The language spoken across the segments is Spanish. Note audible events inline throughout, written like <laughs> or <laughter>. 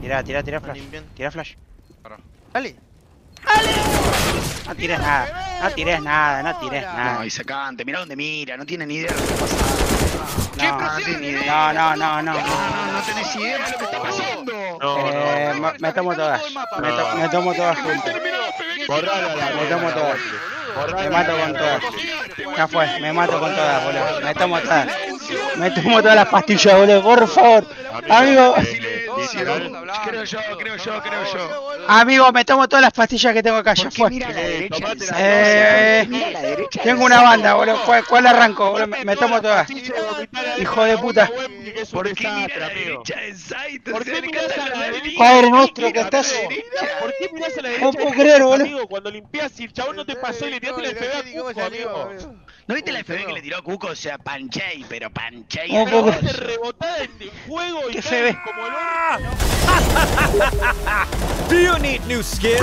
Tira, tira, tira flash. Tira flash. Dale. No tires nada. No tires nada, no tires No, nada. y sacante, mira dónde mira, no tiene ni idea de lo que está pasando. No, no tiene ni idea. no, no, no, no. No, no, no tenés idea de lo que está pasando. Eh, me- me tomo todas. Me, to- me tomo todas juntas. Me tomo todas. Me mato con todas. Ya fue, me mato con todas, boludo. Me tomo todas. Me tomo todas las pastillas, boludo, por favor. Amigo, Silencio. Creo yo, creo yo, creo yo. amigo, me tomo todas las pastillas que tengo acá, ya ¿Por qué fue. Eh. Tengo una banda, boludo. ¿Cuál, arranco, me tomo todas. Hijo de puta. ¿Por qué mira a la derecha de Saito? ¿Por qué mirás a la derecha? Padre nuestro que estás. ¿Por qué mirás a la No derecha? creer, tu boludo. Amigo, cuando limpias y el chabón no te pasó y le tiraste la FB a Cuco, amigo. ¿No viste la FB que le tiró a Cuco? O sea, Panchey, pero Panchey. Vos te rebotada en el juego y FB. como el. Do you need new skins?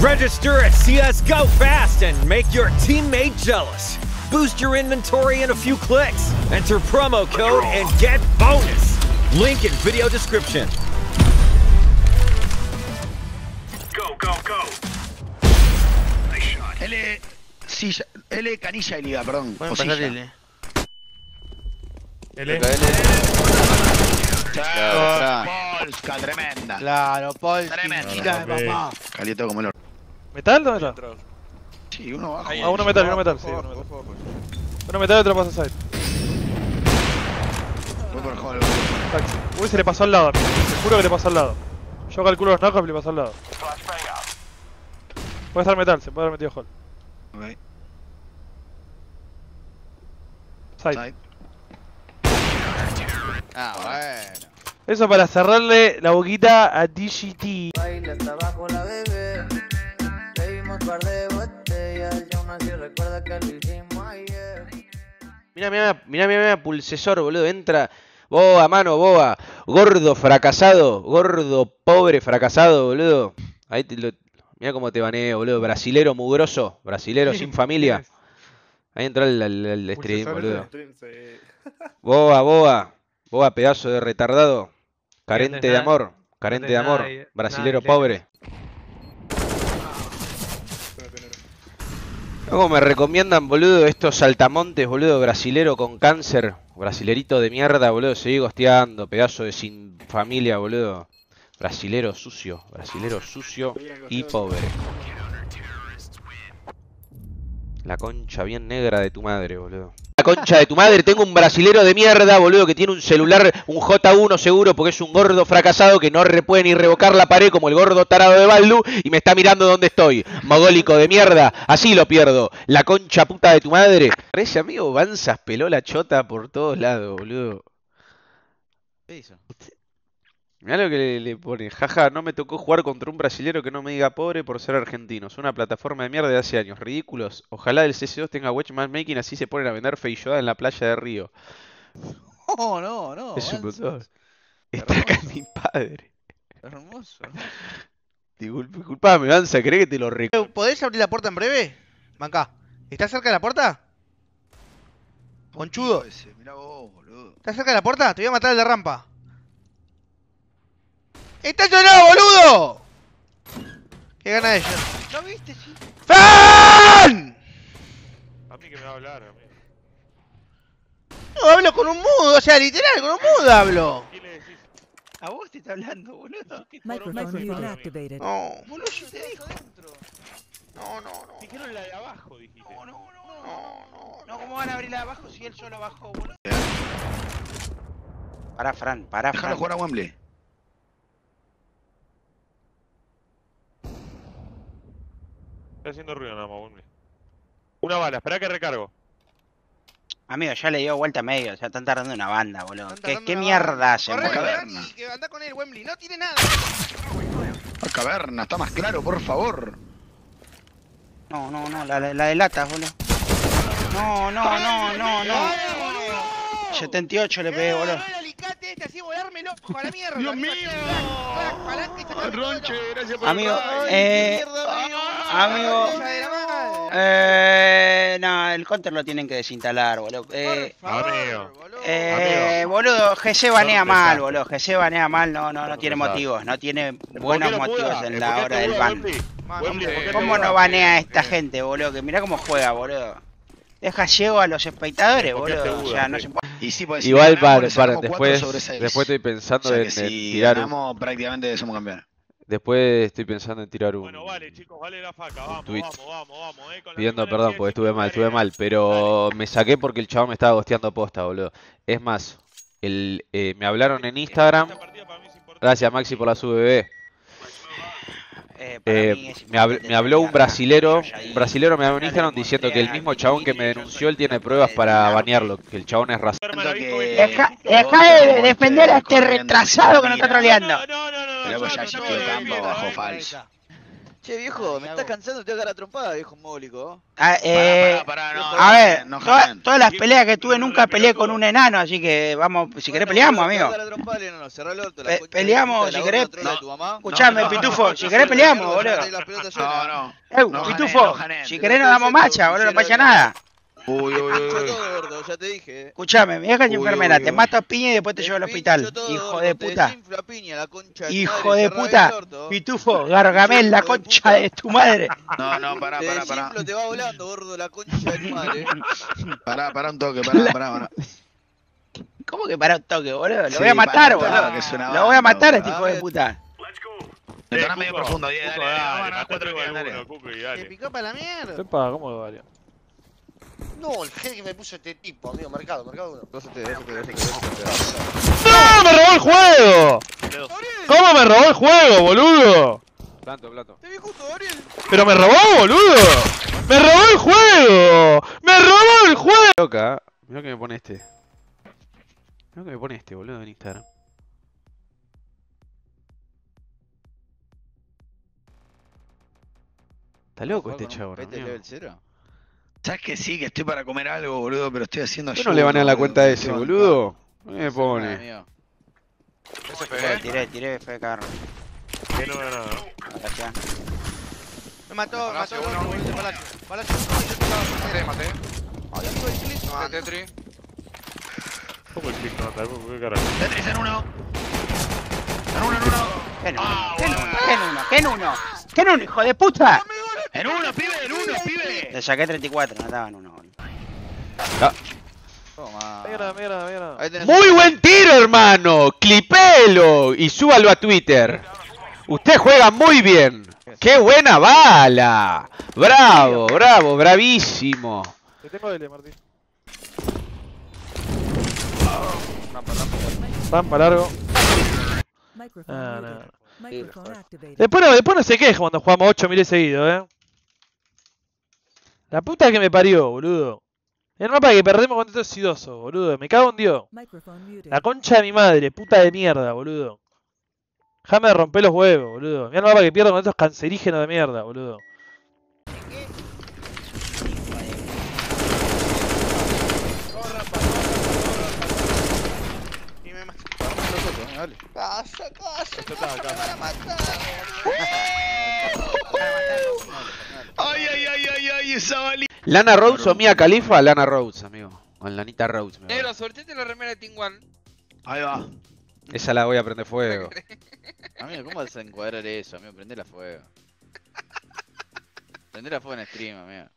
Register at CSGO fast and make your teammate jealous. Boost your inventory in a few clicks. Enter promo code and get bonus. Link in video description. L. Silla. L. Canilla y Liga, perdón. Bueno, O silla. pasarle. L. Chao, Polska, tremenda. Claro, Paul. Tremenda. De papá. Caliente como el oro. ¿Metal? ¿Dónde está? Sí, uno bajo. Ah, uno metal, uno metal, sí. Uno metal, uno metal y otro pasa side. Voy por Hall. Taxi. Uy, se le pasó al lado. Te juro que le pasó al lado. Yo calculo los knockouts y le pasó al lado. Puede estar metal, se puede haber metido hall. Ok. Side. Side. Ah, bueno. Eso para cerrarle la boquita a DGT. baila hasta abajo la bebé. Bebimos par de botellas y aún así recuerda que lo hicimos ayer. Mira, mira, mira, mira, mira, pulsesor, boludo. Entra. Boa, mano, boa. Gordo fracasado. Gordo, pobre fracasado, boludo. Ahí te lo. Mira cómo te baneo, boludo. Brasilero mugroso. Brasilero sin familia. Ahí entra el, el, el stream, boludo. Boa, boa. Boa, pedazo de retardado. Carente de nada- amor. Carente de amor. Brasilero nada pobre. Luego me recomiendan, boludo, estos saltamontes, boludo, brasilero con cáncer. Brasilerito de mierda, boludo, seguí gosteando. Pedazo de sin familia, boludo. Brasilero sucio, brasilero sucio y pobre. La concha bien negra de tu madre, boludo. Concha de tu madre, tengo un brasilero de mierda, boludo, que tiene un celular, un J1 seguro, porque es un gordo fracasado que no re- puede ni revocar la pared como el gordo tarado de Baldu y me está mirando dónde estoy. Mogólico de mierda, así lo pierdo. La concha puta de tu madre. Ese amigo Banzas peló la chota por todos lados, boludo. ¿Qué hizo? Mirá lo que le, le pone. Jaja, no me tocó jugar contra un brasilero que no me diga pobre por ser argentino. Es una plataforma de mierda de hace años. Ridículos. Ojalá el CS2 tenga watch matchmaking así se ponen a vender feijoada en la playa de Río. <laughs> No, no, no. es un montón. Está acá mi padre. Hermoso. Disculpa- Disculpame, Banza, ¿crees que te lo recuerdo? ¿Podés abrir la puerta en breve? Manca. ¿Estás cerca de la puerta? Conchudo. Ese, mirá vos, boludo. ¿Estás cerca de la puerta? Te voy a matar el de rampa. ¡Está llorado, boludo! ¿Qué gana ella? ¿No viste, sí? ¡Fran! A mí que me va a hablar, amigo. No, hablo con un mudo, o sea, literal, con un mudo hablo. ¿Qué le decís? A vos te está hablando, boludo. Microphone. No, Boludo, yo te dijo. no, no, no. Dijeron la de abajo, dijiste. No, no, no, no. No, no. No, ¿cómo van a abrirla abajo si él solo bajó, boludo? Pará, Fran, pará, Déjalo Fran. jugar a Wembley. Está haciendo ruido nada más. Una bala, espera que recargo. Amigo, ya le dio vuelta a medio, o sea, están tardando una banda, boludo. Están ¿Qué, qué mierda hacen, Corre? Caverna. Que anda con él, Wembley. No tiene nada. A caverna, está más claro, por favor. No, no, no, la, la, la de latas, boludo. No, no, no, no, no. 78 le pegué, boludo. el alicate este así volarme el ojo a la mierda. ¡Dios mío! Ronche, gracias por Amigo, eh, Mierda, amigo. amigo. Eh, no, el counter lo tienen que desinstalar, boludo. Eh, Amigo. eh, boludo, GC banea mal, boludo. GC banea mal, no, no, no tiene motivos. No tiene buenos motivos en la hora del ban. ¿Cómo no banea a esta gente, boludo? Que mirá cómo juega, boludo. Deja ciego a los espectadores, ¿Por boludo. O duda, sea, no Fede? se puede. Y sí, pues, si Igual, ganamos, para, para, después, después estoy O pensando sea en, si tirar ganamos, prácticamente somos campeones. Después estoy pensando en tirar un, Bueno, vale, chicos, vale la faca. Vamos, tweet. vamos, vamos, vamos. Eh, con la pidiendo perdón porque que estuve mal, estuve mal, pero me saqué porque el chabón me estaba gosteando posta, boludo. Es más, el, eh, me hablaron en Instagram, Esta partida para mí es importante. gracias Maxi por la SUBB, Eh, para Eh, es me, habló un brasilero, un brasilero me habló en Instagram diciendo que el mismo chabón que me denunció, él tiene pruebas para banearlo, que el chabón es racista. Deja, deja de defender a este retrasado que nos está troleando. No, no, no, ya campo miedo, bajo eh. falso. Che, viejo, me estás cansando, te voy a trompada, viejo mólico. Ah, eh, Pará, pará, pará, no, a ver, no, toda- todas las peleas que tuve nunca peleé con un enano, así que vamos, si querés peleamos, amigo. Pe- peleamos, si querés. Escuchame, pitufo, si querés peleamos, no, boludo. No, no. Pitufo, si querés nos damos macha, boludo, no pasa nada. Uy, uy, uy, uy. gordo, ya te dije. Escuchame, mi vieja es Uy, enfermera, uy, te mato a piña y después te llevo al hospital. <laughs> Hijo de puta. Hijo de puta. Pitufo, gargamel, la concha de tu madre. No, no, pará, pará, pará. te va volando, gordo, la concha de tu madre. <laughs> Pará, pará un toque, pará, pará, pará. ¿Cómo que para un toque, boludo? Lo Sí, voy a matar, pará, boludo. Lo voy a matar a este hijo de puta. Medio profundo, dale, dale, dale, dale, dale. Cuco, y dale. picó para la mierda. Epa, ¿cómo vale? No, el head que me puso este tipo, amigo, mercado, mercado uno. ¡No! ¡Me robó el juego! ¿Cómo me robó el juego, boludo? Planto, planto. Te vi justo, Gabriel. ¡Pero me robó, boludo! ¡Me robó el juego! ¡Me robó el juego! Loca, mirá que me pone este. Mirá que me pone este, boludo, en Instagram. Está loco este chabón, amigo. ¿Sabes que sí? Que estoy para comer algo, boludo, pero estoy haciendo ¿Por qué no le banean la cuenta a ese, boludo? ¿Qué me pone? Tiré, tiré, tiré, fue carro. Que no nada. Gracias. Me mató, me mató boludo, Palacio. Palacio. Maté, maté. Clip. Maté, Tetri. ¿Cómo el no? ¿Qué carajo? Tetris en uno. En uno, en uno. ¿Qué en uno? ¿Qué en uno? ¿Qué en uno? ¿Qué en uno? ¿Qué en uno, hijo de puta? En uno, pibe, uno, pibe. Le saqué 34, no estaba en uno, boludo. Toma. Mira, mira, mira. Ahí tenés Muy buen tiro, hermano. Clipelo y súbalo a Twitter. Usted juega muy bien. ¡Qué buena bala! Bravo, bravo, bravísimo. Te tengo L, Martín. Rampa largo. Ah, no. Después no, después no se queja cuando jugamos 8 miles seguidos, eh. La puta que me parió, boludo. El mapa que perdemos con estos sidosos, boludo. Me cago en Dios. La concha de mi madre, puta de mierda, boludo. Déjame romper los huevos, boludo. Mira el mapa que pierdo con estos cancerígenos de mierda, boludo. Y me mató. Nosotros, dale. Calla, calla. Esto matar. <laughs> Ay, ay, ay, ay, ay, esa bali. ¿Lana Rose o Mia Khalifa? Lana Rose, amigo. O Lanita Rose. Negro, sorteate la remera de Team One. Ahí va. Esa la voy a prender fuego. <laughs> Amigo, ¿cómo vas a encuadrar eso, amigo? Prendela fuego. <laughs> Prendela a fuego en stream, amigo.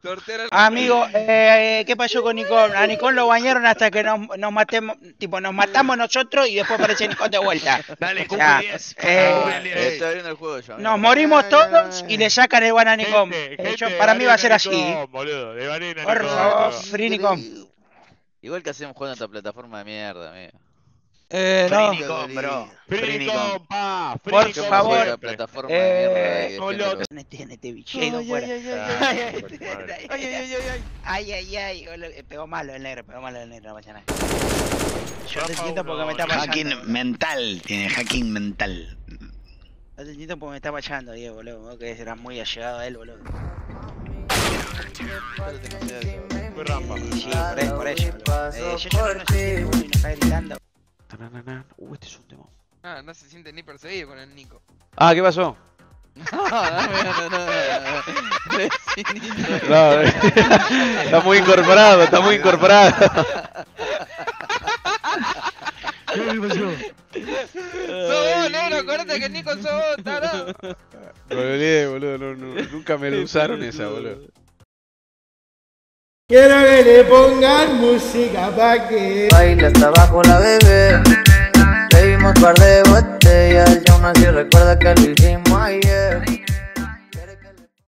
Sortea Amigo, eh, ¿qué pasó con Nicole? A Nicole lo bañaron hasta que nos, nos matemos, tipo, nos matamos nosotros y después aparece Nicole de vuelta. Dale, O cumple sea, 10. eh, Cumple 10. Estoy abriendo el juego yo. amigo. Nos morimos todos y le sacan el ban a Nicole. Gente, Eh, yo- gente, para mí va a ser así. Boludo. Le Por favor, free Nicole. Igual que hacemos jugando en esta plataforma de mierda, amigo. Eh, no. Bro. Pa. Por favor. La siempre. plataforma Eh, de este, este fuera. Ah, Ay, ay, ay, ay, ay, ay, eh, pegó malo el negro, pegó malo el negro, no pasa nada. Yo te entiendo porque me está pasando. Hacking mental, tiene hacking mental. No te entiendo porque me está pasando, Diego, boludo. Que eras muy allegado a él, boludo. Fue rampa. Y sí, por eso, por eso. Eh, yo no sé está gritando. Uh, este es un tema. Ah, no se siente ni perseguido con el Nico. Ah, ¿qué pasó? No, <laughs> no, no, no, no. Está muy incorporado, está muy incorporado. Sos vos, negro, acordate que Nico sos vos, tarado. Me olvidé, boludo. no- no- nunca me lo usaron esa, boludo. Quiero que le pongan música pa' que Baila hasta abajo la bebé. Bebimos par de botellas y aún así recuerda que lo hicimos ayer.